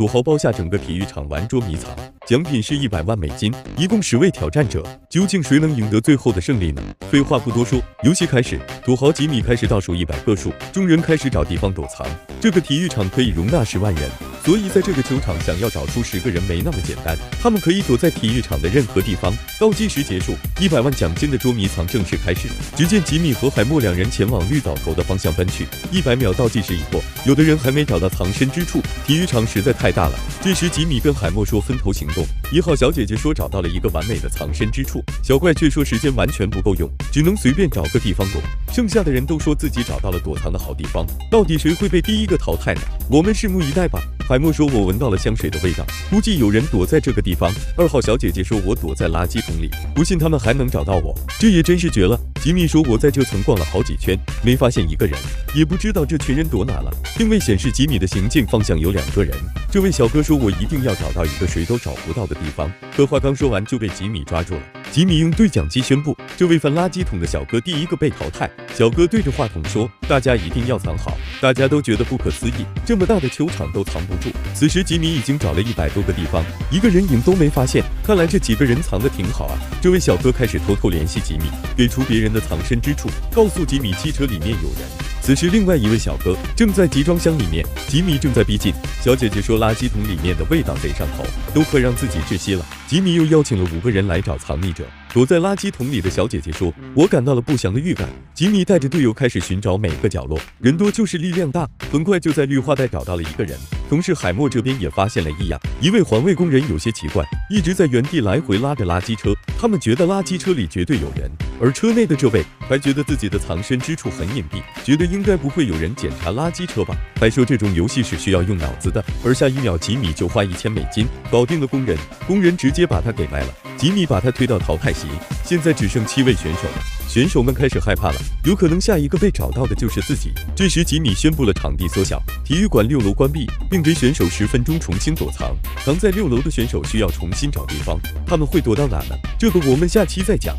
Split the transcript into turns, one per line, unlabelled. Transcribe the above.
土豪包下整个体育场玩捉迷藏，奖品是一百万美金，一共十位挑战者，究竟谁能赢得最后的胜利呢？废话不多说，游戏开始，土豪吉米开始倒数一百个数，众人开始找地方躲藏。这个体育场可以容纳十万人，所以在这个球场想要找出十个人没那么简单。他们可以躲在体育场的任何地方。倒计时结束，一百万奖金的捉迷藏正式开始。只见吉米和海默两人前往绿岛头的方向奔去。一百秒倒计时已过，有的人还没找到藏身之处。体育场实在太大了。这时，吉米跟海默说分头行动。一号小姐姐说找到了一个完美的藏身之处，小怪却说时间完全不够用，只能随便找个地方躲。剩下的人都说自己找到了躲藏的好地方。到底谁会被第一个淘汰呢？我们拭目以待吧。海默说：“我闻到了香水的味道，估计有人躲在这个地方。”二号小姐姐说：“我躲在垃圾桶里，不信他们还能找到我，这也真是绝了。”吉米说：“我在这层逛了好几圈，没发现一个人，也不知道这群人躲哪了。”定位显示吉米的行进方向有两个人。这位小哥说：“我一定要找到一个谁都找不到的地方。”可话刚说完就被吉米抓住了。吉米用对讲机宣布，这位翻垃圾桶的小哥第一个被淘汰。小哥对着话筒说：“大家一定要藏好。”大家都觉得不可思议，这么大的球场都藏不住。此时吉米已经找了一百多个地方，一个人影都没发现。看来这几个人藏的挺好啊。这位小哥开始偷偷联系吉米，给出别人的藏身之处，告诉吉米汽车里面有人。此时，另外一位小哥正在集装箱里面，吉米正在逼近。小姐姐说：“垃圾桶里面的味道贼上头，都快让自己窒息了。”吉米又邀请了五个人来找藏匿者。躲在垃圾桶里的小姐姐说：“我感到了不祥的预感。”吉米带着队友开始寻找每个角落，人多就是力量大，很快就在绿化带找到了一个人。同事海默这边也发现了异样，一位环卫工人有些奇怪，一直在原地来回拉着垃圾车。他们觉得垃圾车里绝对有人，而车内的这位还觉得自己的藏身之处很隐蔽，觉得应该不会有人检查垃圾车吧。还说这种游戏是需要用脑子的。而下一秒，吉米就花一千美金搞定了工人，工人直接把他给卖了。吉米把他推到淘汰席，现在只剩七位选手了。选手们开始害怕了，有可能下一个被找到的就是自己。这时，吉米宣布了场地缩小，体育馆六楼关闭，并给选手十分钟重新躲藏。藏在六楼的选手需要重新找地方，他们会躲到哪呢？这个我们下期再讲。